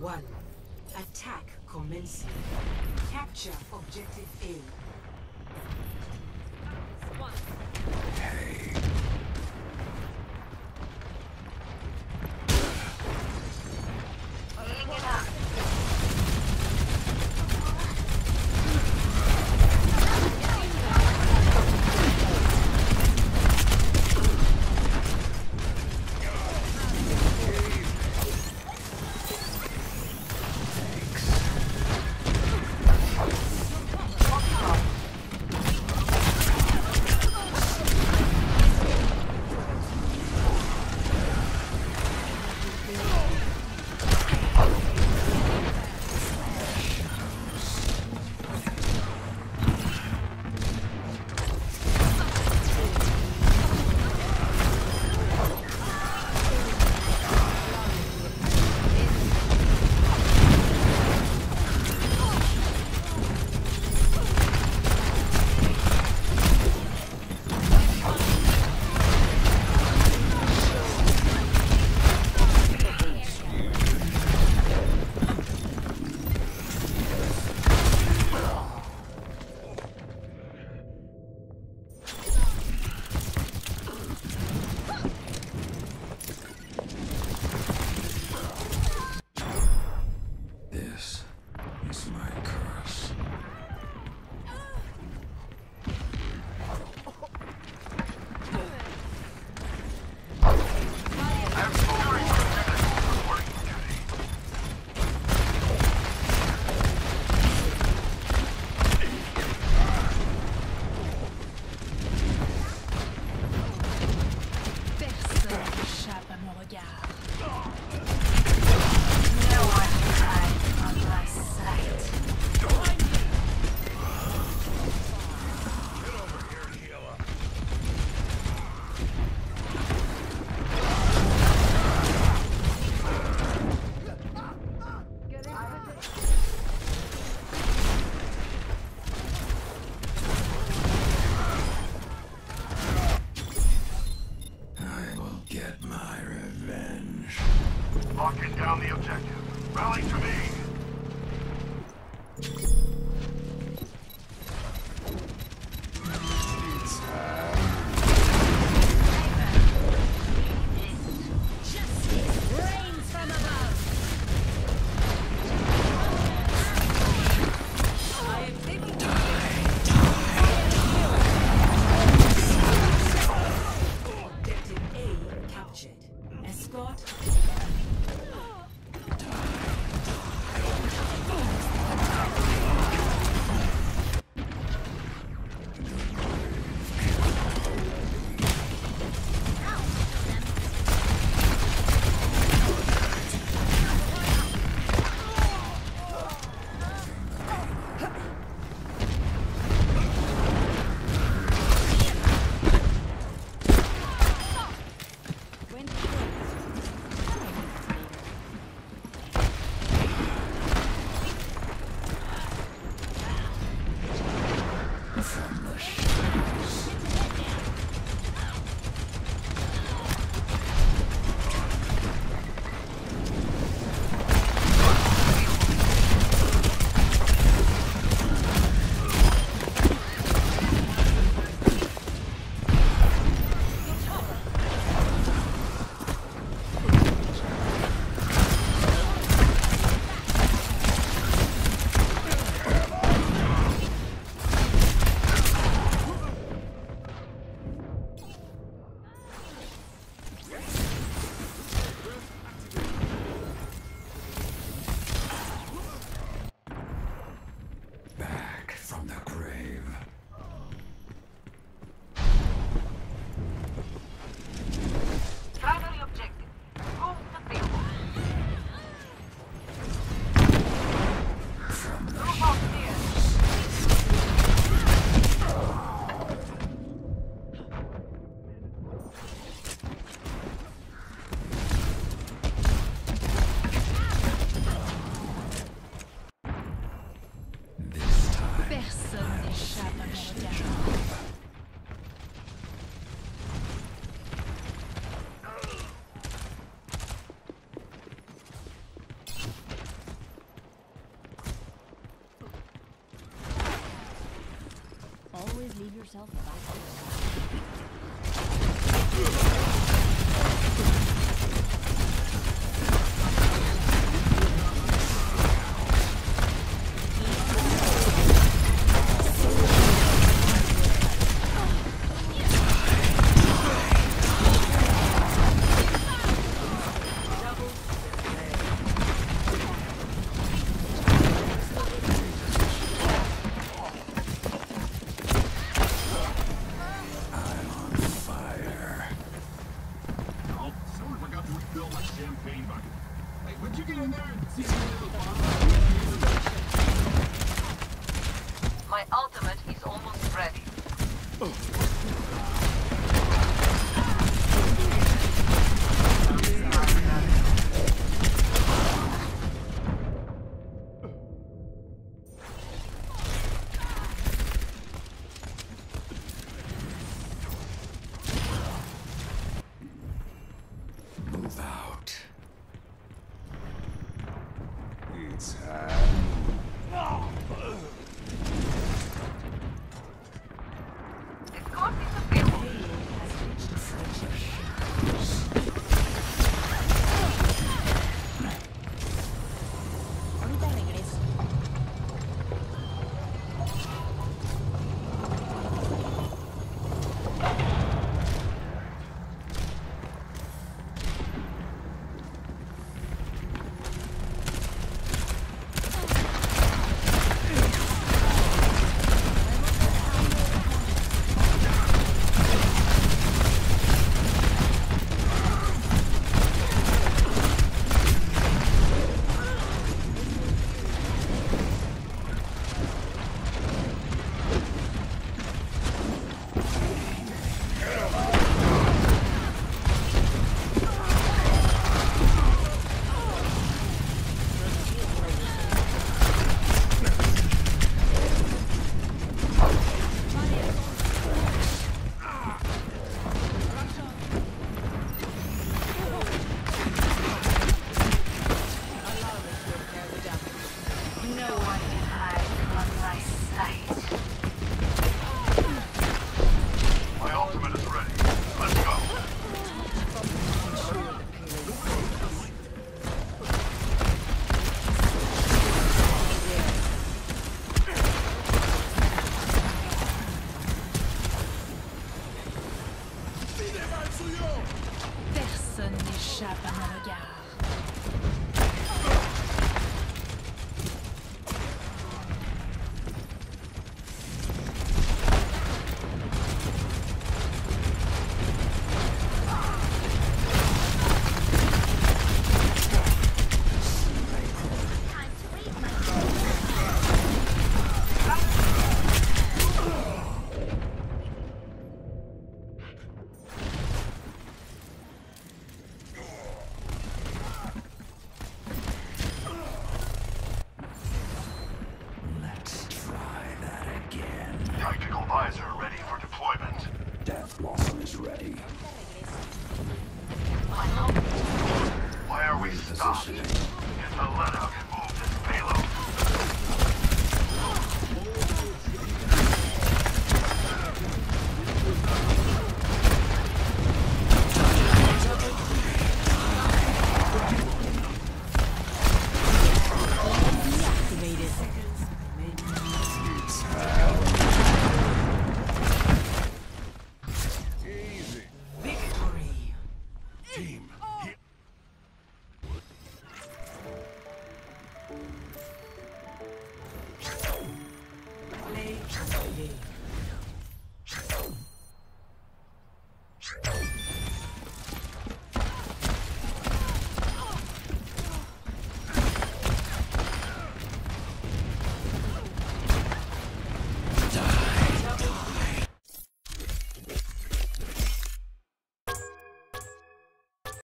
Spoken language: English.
1. Attack commencing. Capture objective A. Hey. Locking down the objective. Rally to me. Yourself back Personne n'échappe à mon regard.